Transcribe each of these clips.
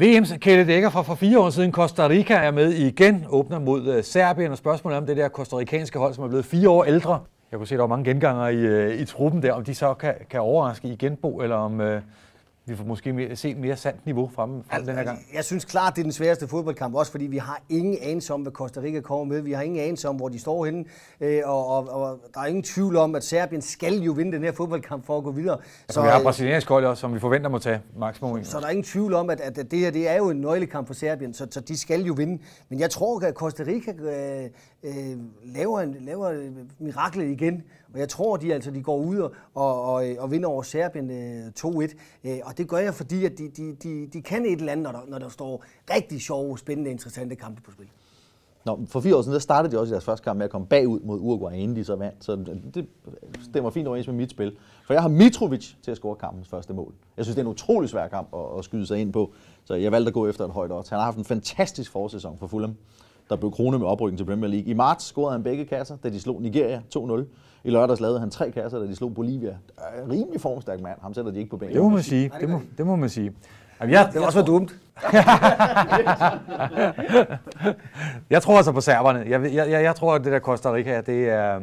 VM's Kjelle Dækker fra for fire år siden, Costa Rica er med igen, åbner mod øh, Serbien, og spørgsmålet er om det der kostarikanske hold, som er blevet fire år ældre. Jeg kunne se, at der var mange genganger i, øh, i truppen der, om de så kan, kan overraske igen, Bo, eller om øh, vi får måske mere, se mere sandt niveau frem, frem altså, den her gang. Jeg synes klart, det er den sværeste fodboldkamp, også fordi vi har ingen anelse om, hvad Costa Rica kommer med. Vi har ingen anelse om, hvor de står henne, øh, og, og, og der er ingen tvivl om, at Serbien skal jo vinde den her fodboldkamp for at gå videre. Så, vi har brasiliansk hold også, som vi forventer må tage maksimum. Så der er ingen tvivl om, at, at det her det er jo en nøglekamp for Serbien, så, så de skal jo vinde. Men jeg tror, at Costa Rica øh, øh, laver, en, laver miraklet igen, og jeg tror, de altså de går ud og, og, og vinder over Serbien øh, 2-1. Øh, og det gør jeg, fordi at de, de, de, de kan et eller andet, når der, når der står rigtig sjove, spændende, interessante kampe på spil. Nå, for fire år siden, der startede de også i deres første kamp med at komme bagud mod Uruguay, inden de så vandt. Så det stemmer fint overens med mit spil. For jeg har Mitrovic til at score kampens første mål. Jeg synes, det er en utrolig svær kamp at, at skyde sig ind på. Så jeg valgte at gå efter et højt odds. Han har haft en fantastisk forsæson for Fulham, der blev kronet med oprykning til Premier League. I marts scorede han begge kasser, da de slog Nigeria 2-0. I lørdags lavede han tre kasser, da de slog Bolivia. En rimelig formstærk mand. Ham sætter de ikke på bænken. Det må man sige. Det må, det må man sige. Jamen, jeg, det er også for dumt. jeg tror altså på serberne. Jeg, jeg, jeg, jeg tror, at det der Costa Rica, det er...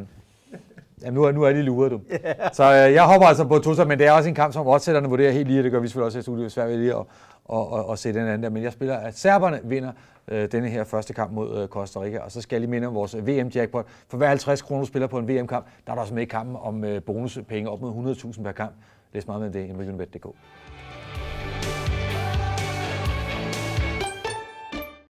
Jamen, nu er, nu er de luret, du. Så øh, jeg hopper altså på Tussa, men det er også en kamp, som oddsætterne vurderer helt lige, og det gør vi selvfølgelig også i studiet, svært ved lige at, at, at, at se den anden der. Men jeg spiller, at serberne vinder øh, denne her første kamp mod øh, Costa Rica. Og så skal jeg lige minde om vores VM-jackpot. For hver 50 kroner, du spiller på en VM-kamp, der er der også med i kampen om øh, bonuspenge op mod 100.000 per kamp. Læs meget med det i millionbet.dk.